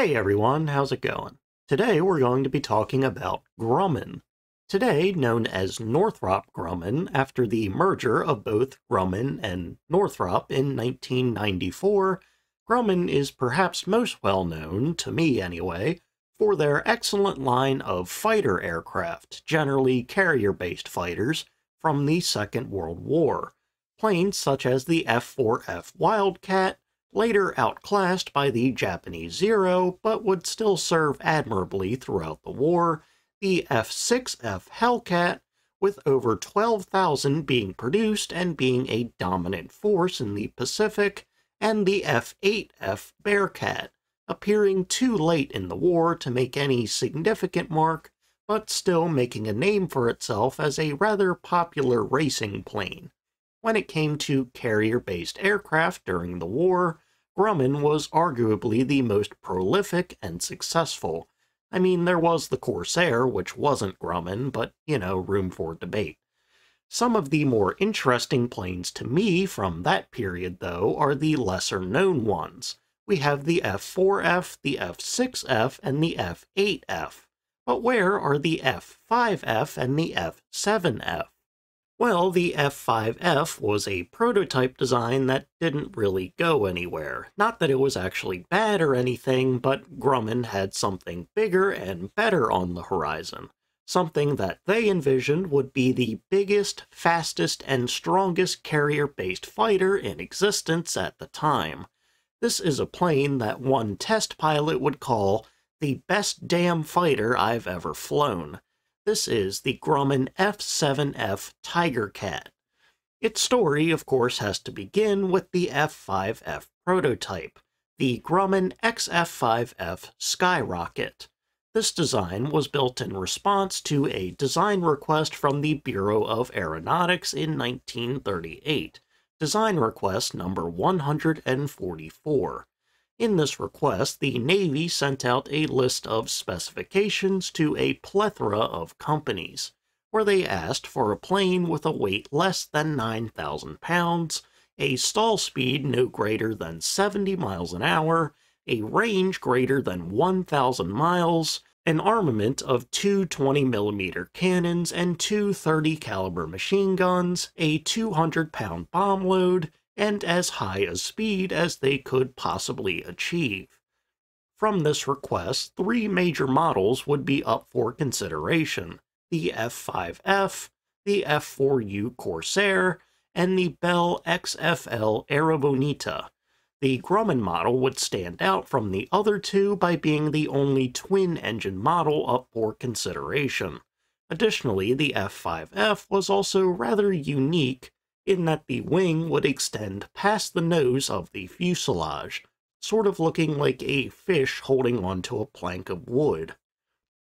Hey everyone, how's it going? Today we're going to be talking about Grumman. Today known as Northrop Grumman after the merger of both Grumman and Northrop in 1994, Grumman is perhaps most well known, to me anyway, for their excellent line of fighter aircraft, generally carrier-based fighters, from the Second World War. Planes such as the F-4F Wildcat, later outclassed by the Japanese Zero, but would still serve admirably throughout the war, the F-6F Hellcat, with over 12,000 being produced and being a dominant force in the Pacific, and the F-8F Bearcat, appearing too late in the war to make any significant mark, but still making a name for itself as a rather popular racing plane. When it came to carrier-based aircraft during the war, Grumman was arguably the most prolific and successful. I mean, there was the Corsair, which wasn't Grumman, but, you know, room for debate. Some of the more interesting planes to me from that period, though, are the lesser-known ones. We have the F4F, the F6F, and the F8F. But where are the F5F and the F7F? Well, the F5F was a prototype design that didn't really go anywhere. Not that it was actually bad or anything, but Grumman had something bigger and better on the horizon. Something that they envisioned would be the biggest, fastest, and strongest carrier-based fighter in existence at the time. This is a plane that one test pilot would call the best damn fighter I've ever flown. This is the Grumman F7F Tiger Cat. Its story, of course, has to begin with the F5F prototype, the Grumman XF5F Skyrocket. This design was built in response to a design request from the Bureau of Aeronautics in 1938, design request number 144. In this request, the Navy sent out a list of specifications to a plethora of companies, where they asked for a plane with a weight less than 9,000 pounds, a stall speed no greater than 70 miles an hour, a range greater than 1,000 miles, an armament of two 20mm cannons and two 30 caliber machine guns, a 200 pound bomb load, and as high a speed as they could possibly achieve. From this request, three major models would be up for consideration, the F5F, the F4U Corsair, and the Bell XFL Airabonita. The Grumman model would stand out from the other two by being the only twin-engine model up for consideration. Additionally, the F5F was also rather unique in that the wing would extend past the nose of the fuselage, sort of looking like a fish holding onto a plank of wood.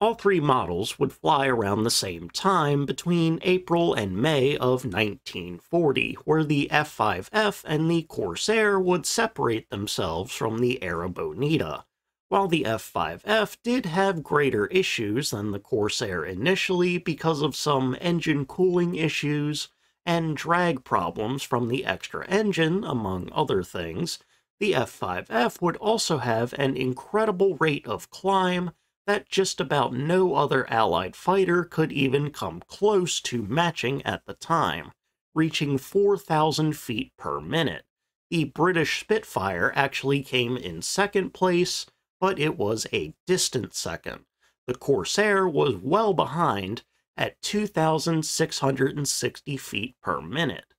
All three models would fly around the same time between April and May of 1940, where the F5F and the Corsair would separate themselves from the Airabonita. While the F5F did have greater issues than the Corsair initially because of some engine cooling issues, and drag problems from the extra engine, among other things, the F5F would also have an incredible rate of climb that just about no other Allied fighter could even come close to matching at the time, reaching 4,000 feet per minute. The British Spitfire actually came in second place, but it was a distant second. The Corsair was well behind, at 2,660 feet per minute.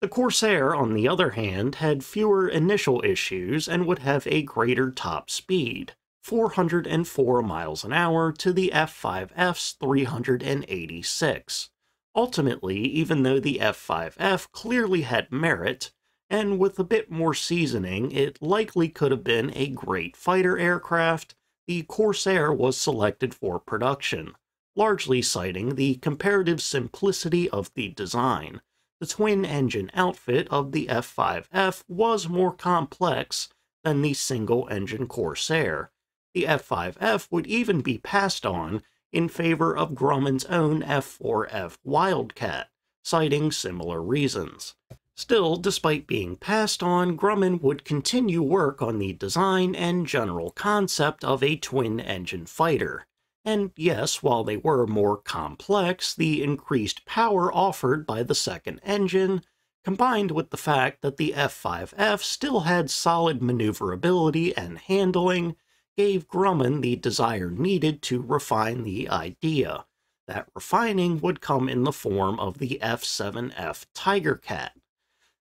The Corsair, on the other hand, had fewer initial issues and would have a greater top speed, 404 miles an hour to the F5F's 386. Ultimately, even though the F5F clearly had merit, and with a bit more seasoning, it likely could have been a great fighter aircraft, the Corsair was selected for production, largely citing the comparative simplicity of the design. The twin-engine outfit of the F5F was more complex than the single-engine Corsair. The F5F would even be passed on in favor of Grumman's own F4F Wildcat, citing similar reasons. Still, despite being passed on, Grumman would continue work on the design and general concept of a twin-engine fighter. And yes, while they were more complex, the increased power offered by the second engine combined with the fact that the F5F still had solid maneuverability and handling, gave Grumman the desire needed to refine the idea. That refining would come in the form of the F7F Tiger Cat.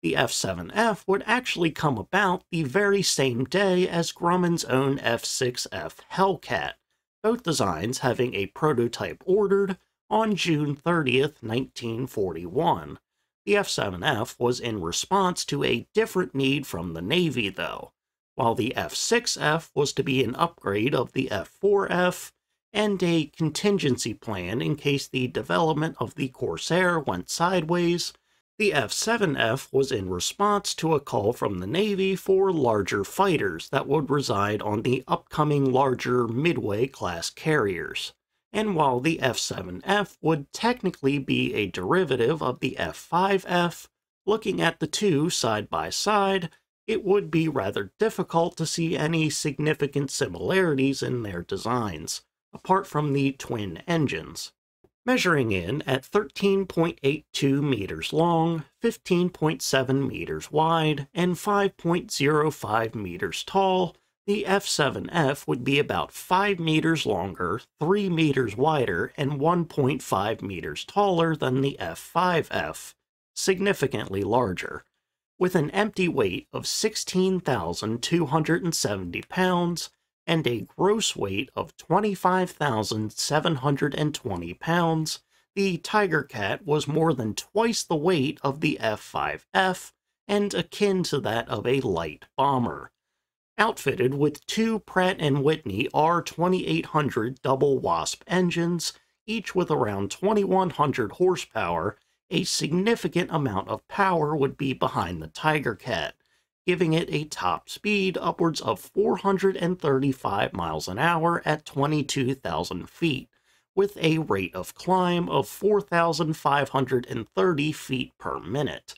The F7F would actually come about the very same day as Grumman's own F6F Hellcat, both designs having a prototype ordered on June 30th, 1941. The F-7F was in response to a different need from the Navy, though, while the F-6F was to be an upgrade of the F-4F and a contingency plan in case the development of the Corsair went sideways, the F-7F was in response to a call from the Navy for larger fighters that would reside on the upcoming larger Midway-class carriers and while the F7F would technically be a derivative of the F5F, looking at the two side by side, it would be rather difficult to see any significant similarities in their designs, apart from the twin engines. Measuring in at 13.82 meters long, 15.7 meters wide, and 5.05 meters tall, the F7F would be about 5 meters longer, 3 meters wider, and 1.5 meters taller than the F5F, significantly larger, with an empty weight of 16,270 pounds and a gross weight of 25,720 pounds. The Tiger Cat was more than twice the weight of the F5F and akin to that of a light bomber outfitted with two Pratt & Whitney R2800 double WASP engines, each with around 2100 horsepower, a significant amount of power would be behind the Tiger Cat, giving it a top speed upwards of 435 miles an hour at 22,000 feet, with a rate of climb of 4,530 feet per minute,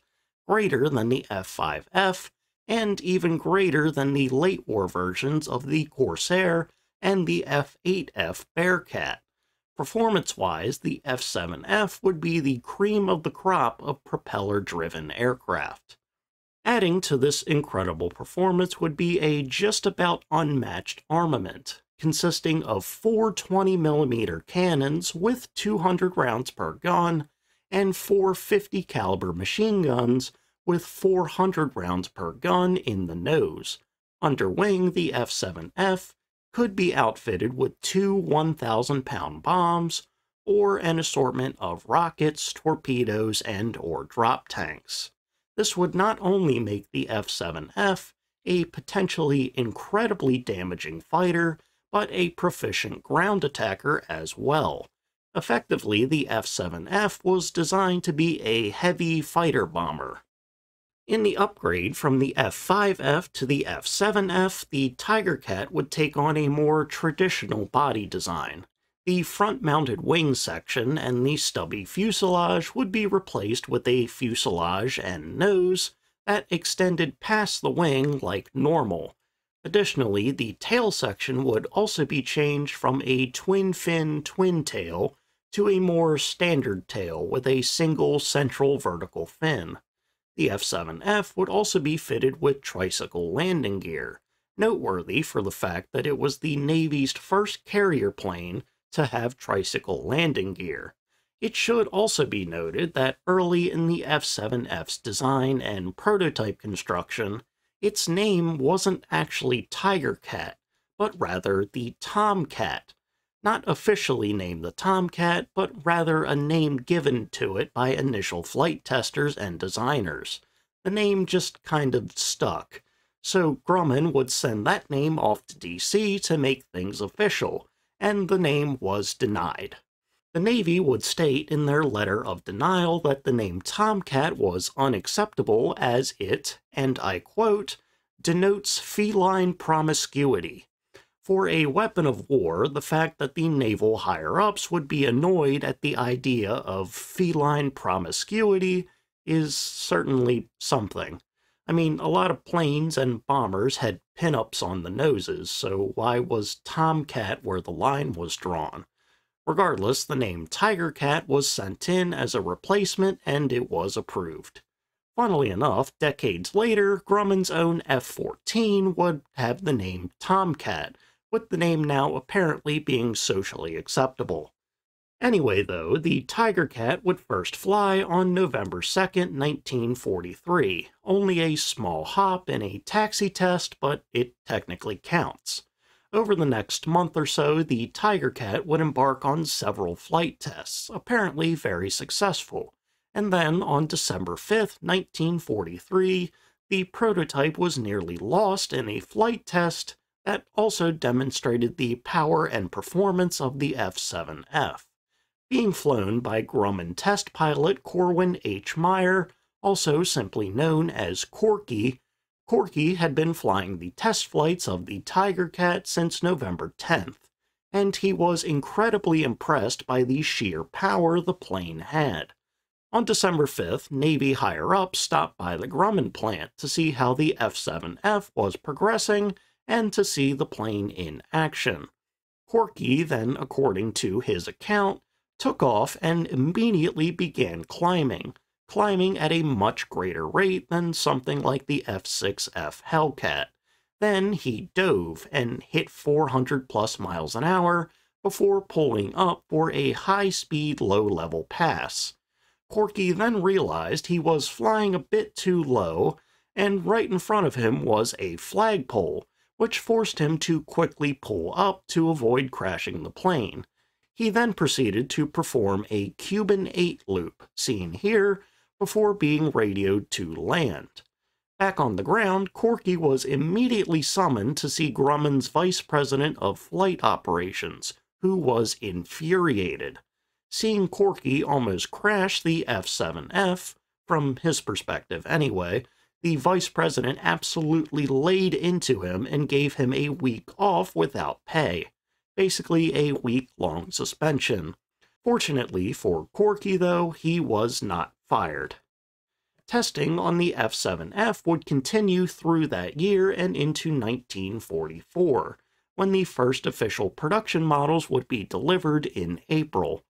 greater than the F5F and even greater than the late war versions of the Corsair and the F-8F Bearcat. Performance-wise, the F-7F would be the cream of the crop of propeller-driven aircraft. Adding to this incredible performance would be a just about unmatched armament, consisting of four 20mm cannons with 200 rounds per gun, and four 50 caliber machine guns with 400 rounds per gun in the nose. Under wing, the F-7F could be outfitted with two 1,000 pound bombs, or an assortment of rockets, torpedoes, and or drop tanks. This would not only make the F-7F a potentially incredibly damaging fighter, but a proficient ground attacker as well. Effectively, the F-7F was designed to be a heavy fighter bomber. In the upgrade from the F5F to the F7F, the Tiger Cat would take on a more traditional body design. The front-mounted wing section and the stubby fuselage would be replaced with a fuselage and nose that extended past the wing like normal. Additionally, the tail section would also be changed from a twin-fin twin tail to a more standard tail with a single central vertical fin. The F-7F would also be fitted with tricycle landing gear, noteworthy for the fact that it was the Navy's first carrier plane to have tricycle landing gear. It should also be noted that early in the F-7F's design and prototype construction, its name wasn't actually Tiger Cat, but rather the Tomcat, not officially named the Tomcat, but rather a name given to it by initial flight testers and designers. The name just kind of stuck, so Grumman would send that name off to DC to make things official, and the name was denied. The Navy would state in their letter of denial that the name Tomcat was unacceptable as it, and I quote, denotes feline promiscuity, for a weapon of war, the fact that the naval higher ups would be annoyed at the idea of feline promiscuity is certainly something. I mean, a lot of planes and bombers had pinups on the noses, so why was Tomcat where the line was drawn? Regardless, the name Tiger Cat was sent in as a replacement and it was approved. Funnily enough, decades later, Grumman's own F 14 would have the name Tomcat, with the name now apparently being socially acceptable. Anyway, though, the Tiger Cat would first fly on November 2, 1943. Only a small hop in a taxi test, but it technically counts. Over the next month or so, the Tiger Cat would embark on several flight tests, apparently very successful. And then, on December 5, 1943, the prototype was nearly lost in a flight test that also demonstrated the power and performance of the F 7F being flown by Grumman test pilot Corwin H. Meyer, also simply known as Corky. Corky had been flying the test flights of the Tiger Cat since November 10th, and he was incredibly impressed by the sheer power the plane had. On December 5th, Navy higher-ups stopped by the Grumman plant to see how the F-7F was progressing and to see the plane in action. Corky then, according to his account, took off and immediately began climbing, climbing at a much greater rate than something like the F6F Hellcat. Then he dove and hit 400 plus miles an hour before pulling up for a high-speed low-level pass. Corky then realized he was flying a bit too low, and right in front of him was a flagpole, which forced him to quickly pull up to avoid crashing the plane. He then proceeded to perform a Cuban 8 loop, seen here, before being radioed to land. Back on the ground, Corky was immediately summoned to see Grumman's vice president of flight operations, who was infuriated. Seeing Corky almost crash the F 7F, from his perspective anyway, the vice president absolutely laid into him and gave him a week off without pay basically a week-long suspension. Fortunately for Corky, though, he was not fired. Testing on the F-7F would continue through that year and into 1944, when the first official production models would be delivered in April.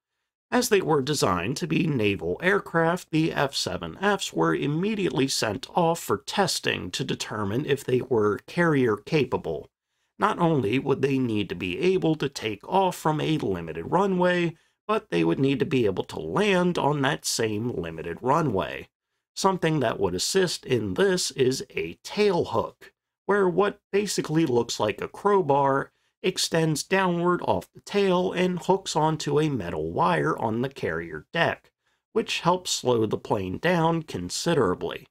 As they were designed to be naval aircraft, the F-7Fs were immediately sent off for testing to determine if they were carrier capable. Not only would they need to be able to take off from a limited runway, but they would need to be able to land on that same limited runway. Something that would assist in this is a tail hook, where what basically looks like a crowbar extends downward off the tail and hooks onto a metal wire on the carrier deck, which helps slow the plane down considerably.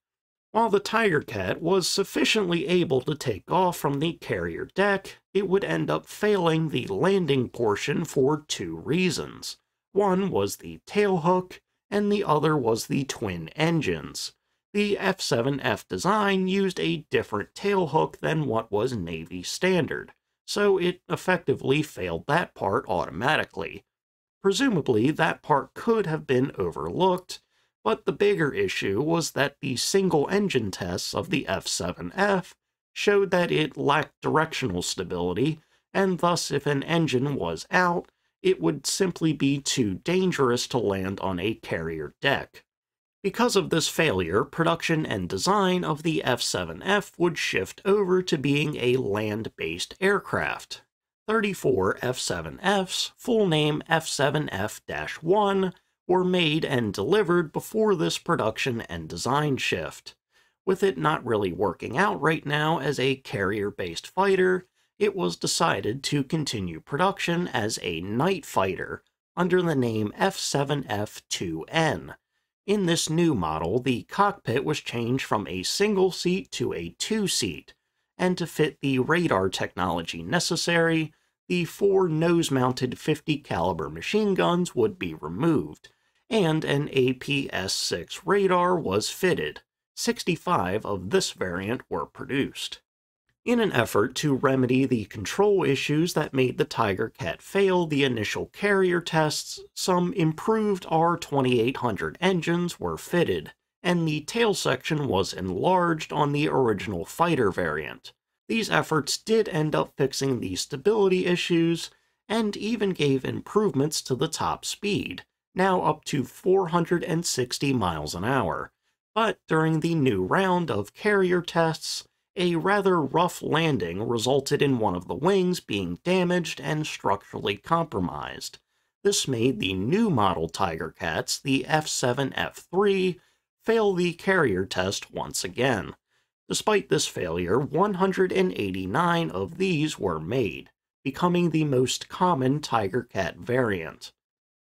While the Tiger Cat was sufficiently able to take off from the carrier deck, it would end up failing the landing portion for two reasons. One was the tailhook, and the other was the twin engines. The F-7F design used a different tailhook than what was Navy standard, so it effectively failed that part automatically. Presumably, that part could have been overlooked, but the bigger issue was that the single engine tests of the F7F showed that it lacked directional stability, and thus if an engine was out, it would simply be too dangerous to land on a carrier deck. Because of this failure, production and design of the F-7F would shift over to being a land-based aircraft. 34 F-7Fs, full name F-7F-1, were made and delivered before this production and design shift. With it not really working out right now as a carrier-based fighter, it was decided to continue production as a night fighter under the name F7F2N. In this new model, the cockpit was changed from a single seat to a two-seat, and to fit the radar technology necessary, the four nose-mounted 50 caliber machine guns would be removed, and an APS-6 radar was fitted. 65 of this variant were produced. In an effort to remedy the control issues that made the Tiger Cat fail the initial carrier tests, some improved R2800 engines were fitted, and the tail section was enlarged on the original fighter variant. These efforts did end up fixing the stability issues, and even gave improvements to the top speed, now up to 460 miles an hour. But during the new round of carrier tests, a rather rough landing resulted in one of the wings being damaged and structurally compromised. This made the new model Tiger Cats, the F7F3, fail the carrier test once again. Despite this failure, 189 of these were made, becoming the most common Tiger Cat variant.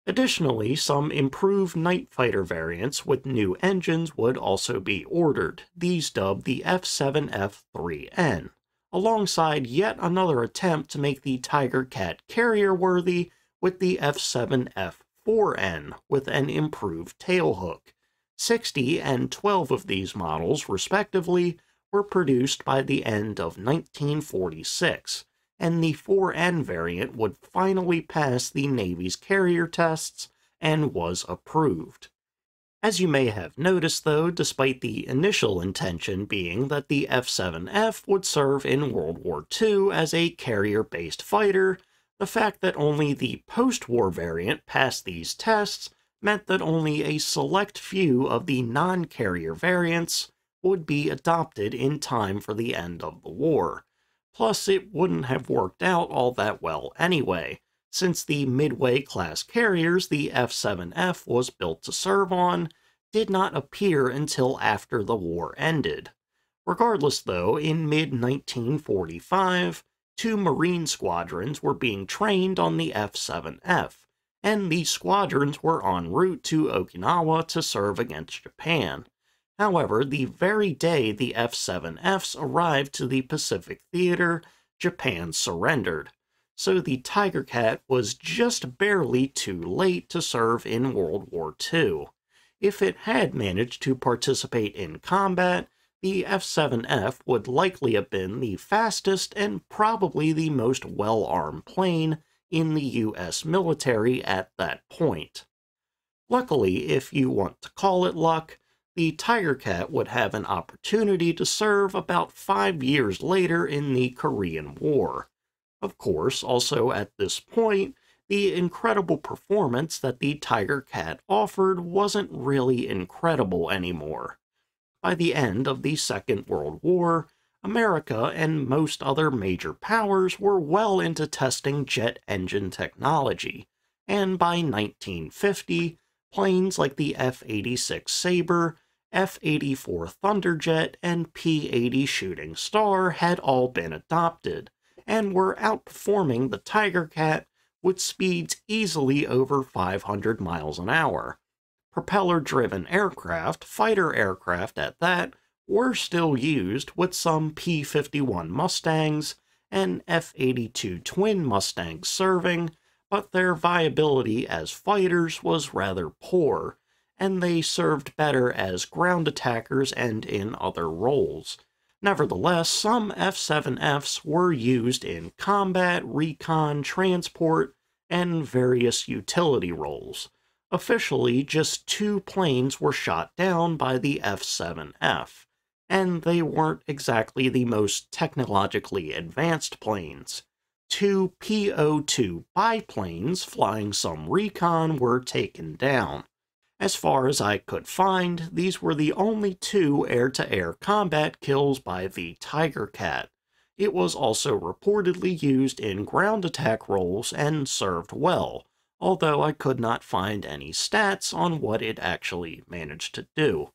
Additionally, some improved Night Fighter variants with new engines would also be ordered, these dubbed the F7F3N, alongside yet another attempt to make the Tiger Cat carrier-worthy with the F7F4N with an improved tailhook. 60 and 12 of these models, respectively, were produced by the end of 1946, and the 4N variant would finally pass the Navy's carrier tests and was approved. As you may have noticed, though, despite the initial intention being that the F 7F would serve in World War II as a carrier based fighter, the fact that only the post war variant passed these tests meant that only a select few of the non carrier variants would be adopted in time for the end of the war. Plus, it wouldn't have worked out all that well anyway, since the Midway class carriers the F 7F was built to serve on did not appear until after the war ended. Regardless, though, in mid 1945, two Marine squadrons were being trained on the F 7F, and these squadrons were en route to Okinawa to serve against Japan. However, the very day the F 7Fs arrived to the Pacific Theater, Japan surrendered. So the Tiger Cat was just barely too late to serve in World War II. If it had managed to participate in combat, the F 7F would likely have been the fastest and probably the most well armed plane in the US military at that point. Luckily, if you want to call it luck, the Tiger Cat would have an opportunity to serve about five years later in the Korean War. Of course, also at this point, the incredible performance that the Tiger Cat offered wasn't really incredible anymore. By the end of the Second World War, America and most other major powers were well into testing jet engine technology, and by 1950, planes like the F 86 Sabre F-84 Thunderjet and P-80 Shooting Star had all been adopted, and were outperforming the Tiger Cat with speeds easily over 500 miles an hour. Propeller-driven aircraft, fighter aircraft at that, were still used with some P-51 Mustangs and F-82 twin Mustangs serving, but their viability as fighters was rather poor, and they served better as ground attackers and in other roles. Nevertheless, some F 7Fs were used in combat, recon, transport, and various utility roles. Officially, just two planes were shot down by the F 7F, and they weren't exactly the most technologically advanced planes. Two PO 2 biplanes flying some recon were taken down. As far as I could find, these were the only two air-to-air combat kills by the Tiger Cat. It was also reportedly used in ground attack roles and served well, although I could not find any stats on what it actually managed to do.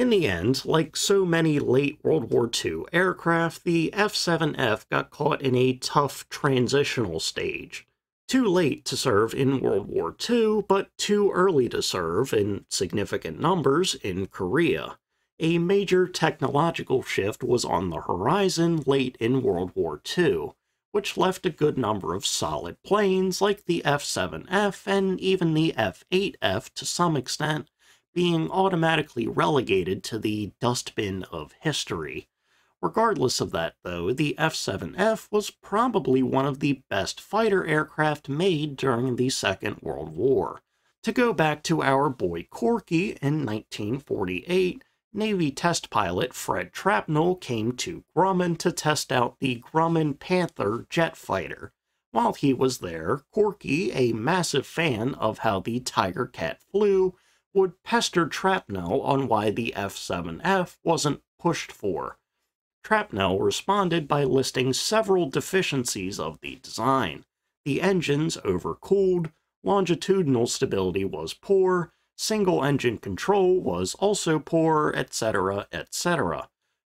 In the end, like so many late World War II aircraft, the F-7F got caught in a tough transitional stage. Too late to serve in World War II, but too early to serve in significant numbers in Korea. A major technological shift was on the horizon late in World War II, which left a good number of solid planes like the F-7F and even the F-8F to some extent being automatically relegated to the dustbin of history. Regardless of that, though, the F-7F was probably one of the best fighter aircraft made during the Second World War. To go back to our boy Corky in 1948, Navy test pilot Fred Trapnell came to Grumman to test out the Grumman Panther jet fighter. While he was there, Corky, a massive fan of how the Tiger Cat flew, would pester Trapnell on why the F-7F wasn't pushed for. Trapnell responded by listing several deficiencies of the design. The engines overcooled, longitudinal stability was poor, single engine control was also poor, etc., etc.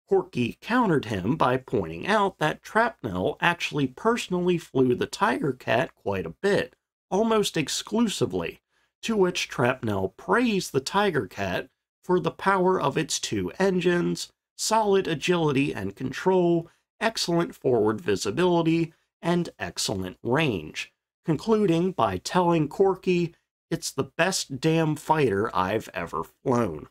Corky countered him by pointing out that Trapnell actually personally flew the Tiger Cat quite a bit, almost exclusively, to which Trapnell praised the Tiger Cat for the power of its two engines, solid agility and control, excellent forward visibility, and excellent range, concluding by telling Corky, it's the best damn fighter I've ever flown.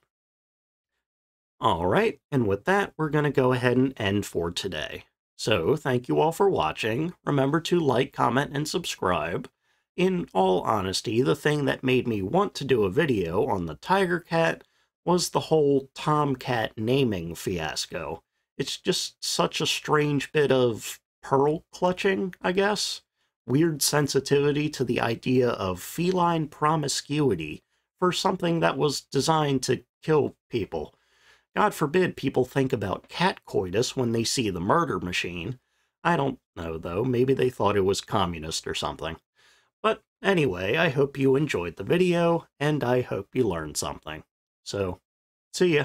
Alright, and with that, we're going to go ahead and end for today. So, thank you all for watching. Remember to like, comment, and subscribe. In all honesty, the thing that made me want to do a video on the Tiger Cat was the whole Tomcat naming fiasco. It's just such a strange bit of pearl clutching, I guess. Weird sensitivity to the idea of feline promiscuity for something that was designed to kill people. God forbid people think about cat coitus when they see the murder machine. I don't know, though. Maybe they thought it was communist or something. But anyway, I hope you enjoyed the video, and I hope you learned something. So, see ya.